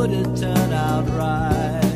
wouldn't turn out right.